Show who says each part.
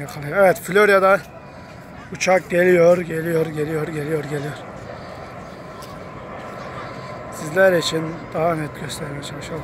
Speaker 1: Yakalıyor. Evet Florya'da uçak geliyor, geliyor, geliyor, geliyor, geliyor. Sizler için daha net göstermeye çalışalım.